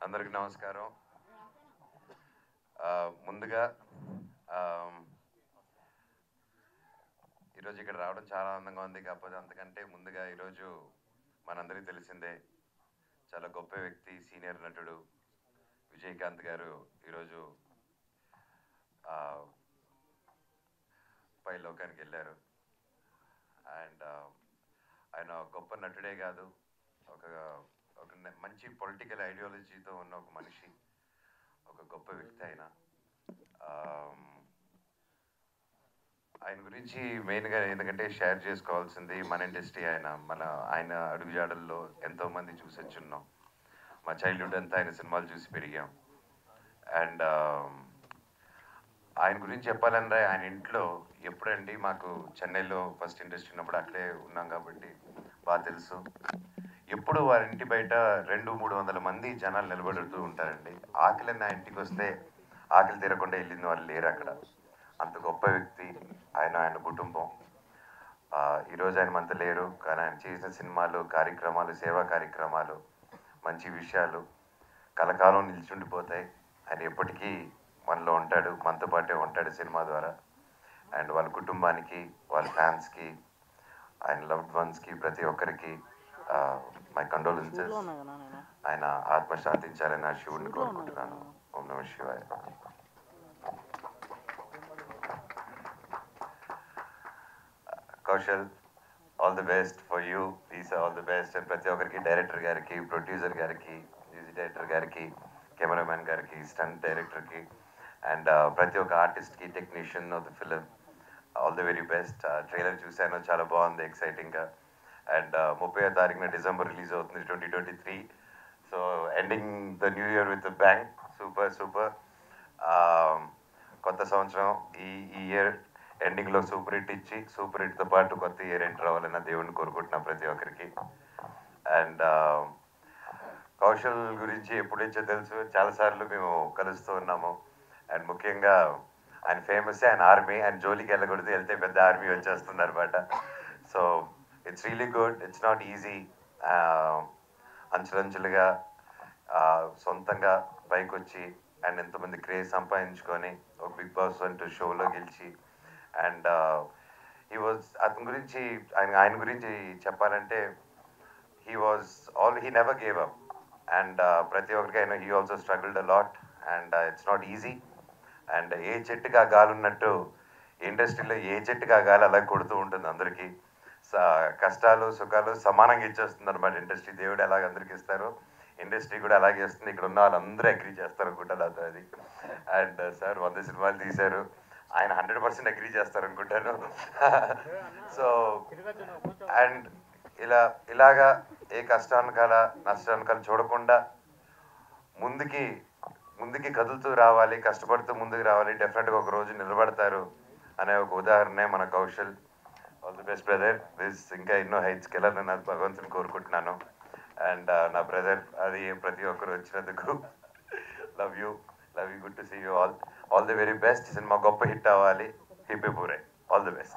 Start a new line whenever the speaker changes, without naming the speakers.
అందరికి నమస్కారం. ముందుగా ఈరోజు ఇక్కడ రావడం చాలా ఆనందంగా ఉంది కాకపోతే అంతకంటే ముందుగా ఈరోజు మనందరికీ తెలిసిందే చాలా గొప్ప వ్యక్తి సీనియర్ నటుడు విజయకాంత్ గారు ఈరోజు పై లోకానికి వెళ్ళారు. అండ్ ఆయన గొప్ప నటుడే కాదు ఒక ఒక మంచి పొలిటికల్ ఐడియాలజీతో ఉన్న ఒక మనిషి ఒక గొప్ప వ్యక్తి ఆయన ఆయన గురించి మెయిన్గా ఎందుకంటే షేర్ చేసుకోవాల్సింది మన ఇండస్ట్రీ ఆయన మన ఆయన అడుగుజాడల్లో ఎంతోమంది చూసి వచ్చున్నాం. మా చైల్డ్హుడ్ అంతా ఆయన సినిమాలు చూసి పెరిగాం. అండ్ ఆయన గురించి చెప్పాలంటే ఆయన ఇంట్లో ఎప్పుడండి మాకు చెన్నైలో ఫస్ట్ ఇండస్ట్రీ ఉన్నప్పుడు అక్కడే ఉన్నాం కాబట్టి బాగా తెలుసు. ఎప్పుడు వారి ఇంటి బయట రెండు మూడు వందల మంది జనాలు నిలబడుతూ ఉంటారండి. ఆకలి నా ఇంటికి వస్తే ఆకలి తీరకుండా వెళ్ళింది వాళ్ళు లేరు అక్కడ. అంత గొప్ప వ్యక్తి ఆయన ఆయన కుటుంబం. ఈరోజు ఆయన మనతో లేరు కానీ ఆయన చేసిన సినిమాలు కార్యక్రమాలు సేవా కార్యక్రమాలు మంచి విషయాలు కలకాలం నిలిచుండిపోతాయి. ఆయన ఎప్పటికీ మనలో ఉంటాడు మనతో పాటే ఉంటాడు సినిమా ద్వారా. అండ్ వాళ్ళ కుటుంబానికి వాళ్ళ ఫ్యాన్స్కి ఆయన లవ్డ్ వన్స్కి ప్రతి ఒక్కరికి మై కండోలెన్సెస్ ఆయన ఆత్మ శాంతించాలని ఆ శివుడిని కోరుకుంటున్నాను. ఓం నమ శివాయ. Kaushal all the best for you is all the best and ప్రతి ఒక్కరికి డైరెక్టర్ గారికి ప్రొడ్యూసర్ గారికి మ్యూజిక్ డైరెక్టర్ గారికి కెమెరామ్యాన్ గారికి స్టంట్ డైరెక్టర్కి అండ్ ప్రతి ఒక్క ఆర్టిస్ట్కి technician of the film all the very best trailer చూశాను. చాలా బాగుంది. ఎక్సైటింగ్గా అండ్ ముప్పై తారీఖున డిసెంబర్ రిలీజ్ అవుతుంది twenty twenty three. So ending the new year with bang super super. కొత్త సంవత్సరం ఈ ఈ ఇయర్ ఎండింగ్లో సూపర్ హిట్ ఇచ్చి సూపర్ హిట్తో పాటు కొత్త ఇయర్ ఎంటర్ అవ్వాలని దేవుడిని కోరుకుంటున్నా ప్రతి ఒక్కరికి. అండ్ కౌశల్ గురించి ఎప్పుడైతే తెలుసు. చాలాసార్లు మేము కలుస్తూ ఉన్నాము. అండ్ ముఖ్యంగా ఆయన ఫేమస్ ఆయన ఆర్మీ. ఆయన జోలికి వెళ్ళకూడదు. వెళ్తే పెద్ద ఆర్మీ వచ్చేస్తుంది అనమాట so it's really good it's not easy అంచులంచులుగా సొంతంగా బైక్ వచ్చి అండ్ ఎంతమంది క్రేజ్ సంపాదించుకొని ఒక బిగ్ బాస్ అంటూ షోలో గెలిచి అండ్ హీ వాజ్ అతని గురించి ఆయన ఆయన గురించి చెప్పాలంటే he was all he never gave up and ప్రతి ఒక్కరికి ఆయన he also struggled a lot and it's not easy and ఏ చెట్టుకి ఆ గాలి ఉన్నట్టు ఇండస్ట్రీలో ఏ చెట్టుకి ఆ గాలి అలా కొడుతూ ఉంటుంది అందరికీ. కష్టాలు సుఖాలు సమానంగా ఇచ్చేస్తుంది అనమాట ఇండస్ట్రీ. దేవుడు ఎలాగ అందరికి ఇస్తారో ఇండస్ట్రీ కూడా అలాగే ఇస్తుంది ఇక్కడ ఉన్న వాళ్ళందరూ అగ్రీ చేస్తారు అనుకుంటా నాతో అది. అండ్ సార్ వంద సినిమాలు తీశారు. ఆయన హండ్రెడ్ పర్సెంట్ అగ్రీ చేస్తారు అనుకుంటాను. సో అండ్ ఇలా ఇలాగా ఏ కష్టానికాల నష్టానికాల చూడకుండా ముందుకి ముందుకి కదులుతూ రావాలి కష్టపడుతూ ముందుకు రావాలి డెఫినెట్గా ఒక రోజు నిలబడతారు అనే ఒక ఉదాహరణే మన Kaushal. All the best brother this ఇంకా ఎన్నో హైట్స్కి వెళ్ళాలని నాకు భగవంతుని కోరుకుంటున్నాను. అండ్ uh, నా బ్రదర్ అది ప్రతి ఒక్కరు వచ్చినందుకు love you love you good to see you all all the very best cinema గొప్ప హిట్ అవ్వాలి. హిప్పి పూరే. All the best